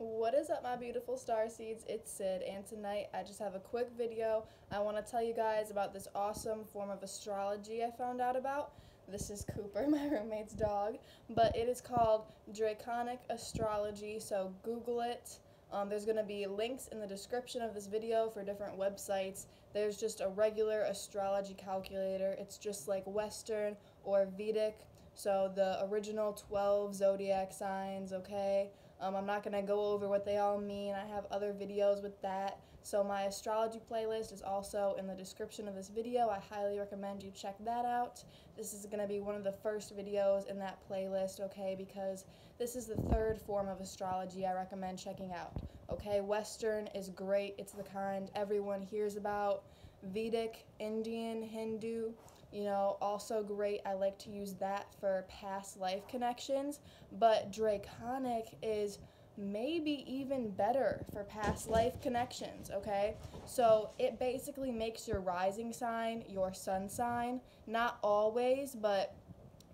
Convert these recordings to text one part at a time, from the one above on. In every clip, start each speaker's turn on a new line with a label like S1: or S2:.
S1: What is up, my beautiful star seeds? It's Syd, and tonight I just have a quick video. I want to tell you guys about this awesome form of astrology I found out about. This is Cooper, my roommate's dog, but it is called Draconic Astrology, so Google it. Um, there's going to be links in the description of this video for different websites. There's just a regular astrology calculator. It's just like Western or Vedic. So the original 12 zodiac signs, okay? Um, I'm not going to go over what they all mean. I have other videos with that. So my astrology playlist is also in the description of this video. I highly recommend you check that out. This is going to be one of the first videos in that playlist, okay? Because this is the third form of astrology I recommend checking out. Okay, Western is great. It's the kind everyone hears about. Vedic, Indian, Hindu, you know, also great. I like to use that for past life connections, but Draconic is maybe even better for past life connections, okay? So it basically makes your rising sign your sun sign. Not always, but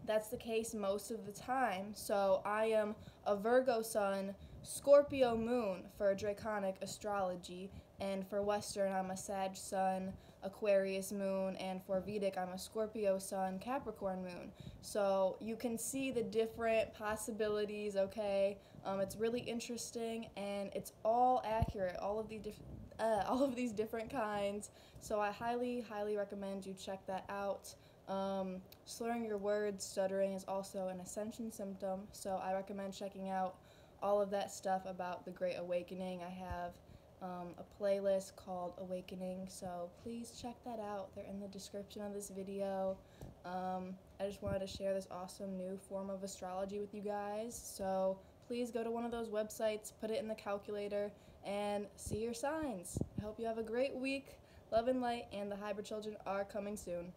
S1: that's the case most of the time. So I am a Virgo sun, Scorpio moon for Draconic astrology, and for Western I'm a Sag sun, Aquarius moon, and for Vedic I'm a Scorpio sun, Capricorn moon. So you can see the different possibilities, okay? Um, it's really interesting and it's all accurate, all of the different uh, all of these different kinds. So I highly, highly recommend you check that out. Um, slurring your words, stuttering is also an ascension symptom, so I recommend checking out all of that stuff about the Great Awakening. I have um, a playlist called Awakening, so please check that out. They're in the description of this video. Um, I just wanted to share this awesome new form of astrology with you guys, so please go to one of those websites, put it in the calculator, and see your signs. I hope you have a great week. Love and light, and the hybrid children are coming soon.